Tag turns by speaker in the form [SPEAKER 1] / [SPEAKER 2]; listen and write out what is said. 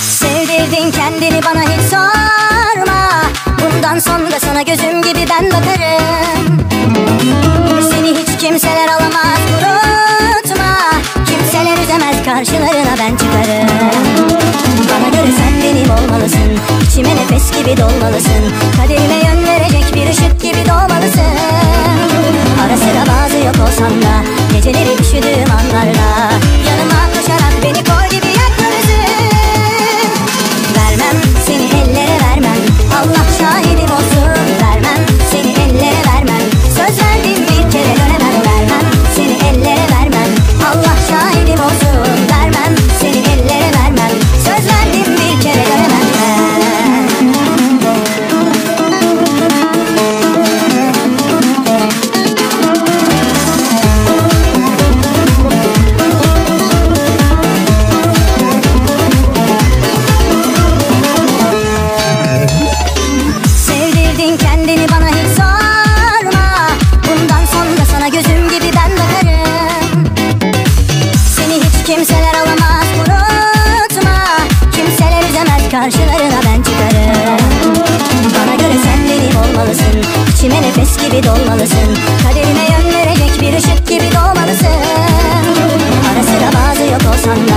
[SPEAKER 1] Sevdirdin kendini bana hiç sorma. Bundan sonra sana gözüm gibi ben bakarım. Seni hiç kimseler alamaz unutma. Kimseler üzemez karşılarına Kimseler alamaz unutma. Kimseler üzemez karşılarına ben çıkarım. Bana göre sen benim olmalısın. İçime nefes gibi dolmalısın. Kaderime yön verecek bir ışık gibi doğmalısın Ara sıra bazı yok olsan da